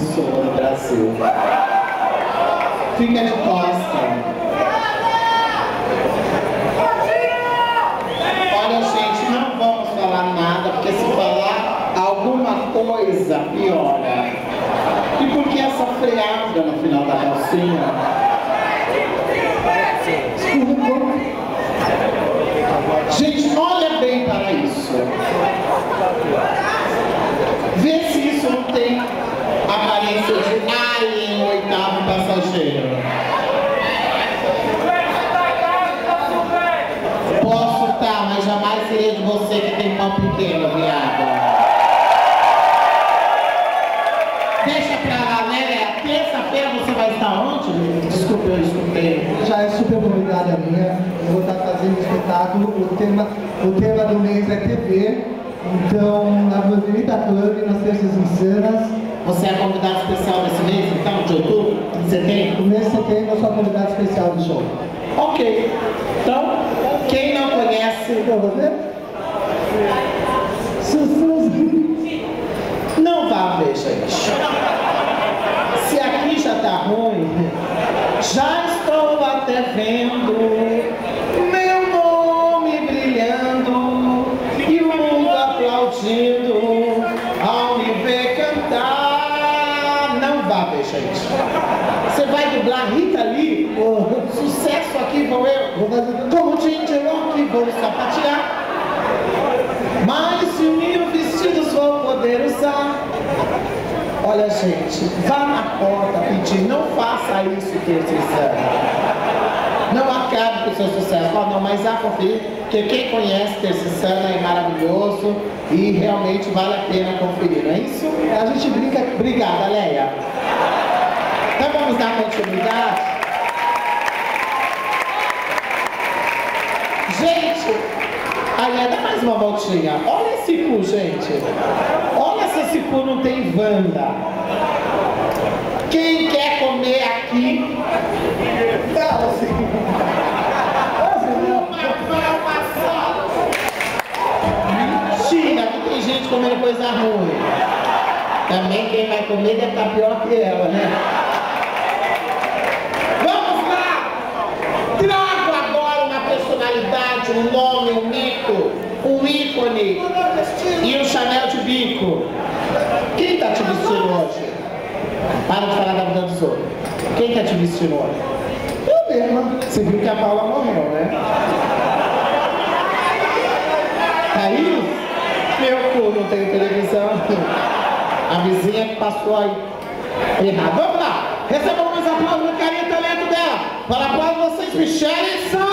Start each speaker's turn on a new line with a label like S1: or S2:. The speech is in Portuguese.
S1: pessoa no Brasil. Fica de costa. Olha, gente, não vamos falar nada, porque se falar alguma coisa, piora. E por que essa freada no final da calcinha? Pequeno, viado. Deixa pra lá, né, Léa? Terça-feira você vai estar onde? Desculpa, eu escutei.
S2: Já é super novidade a minha. Eu vou estar fazendo um espetáculo. O tema, o tema do mês é TV. Então, na Bonita Club, nas terças insanas.
S1: Você é convidado especial desse mês, então, de outubro, de setembro?
S2: No mês de setembro, eu sou a convidada especial do show.
S1: Ok. Então, quem não conhece,
S2: Então, vou ver? Sussurros.
S1: não gente. Se aqui já tá ruim, já estou até vendo meu nome brilhando e o mundo aplaudindo ao me ver cantar. Não vá ver, gente. Você vai dublar Rita Lee? O sucesso aqui vou eu.
S2: Vou fazer
S1: Olha, gente, vá na porta pedir, não faça isso, terceira. Não acabe com o seu sucesso. Não, mas vá conferir, porque quem conhece Terceira é maravilhoso e realmente vale a pena conferir, não é isso? A gente brinca. Obrigada, Leia. Então vamos dar continuidade. Gente, aí dá mais uma voltinha. Olha esse cu, gente. Olha se esse cu não tem Wanda. Quem quer comer aqui? Não, assim. Mentira, tem gente comendo coisa ruim. Também quem vai comer deve estar pior que ela, né? Vamos lá! Trago agora uma personalidade, um nome, um mito, um ícone e um Chanel de bico. Quem tá te vestindo hoje? Para de falar da vida dos outros. Quem tá te vestindo hoje? Eu mesma. Você viu que a Paula morreu, né? Caiu? Meu cu, não tenho televisão. A vizinha que passou aí. Errado. Vamos lá. Recebam mais aplausos no carinho e talento dela. Para vocês, Michelle Summer.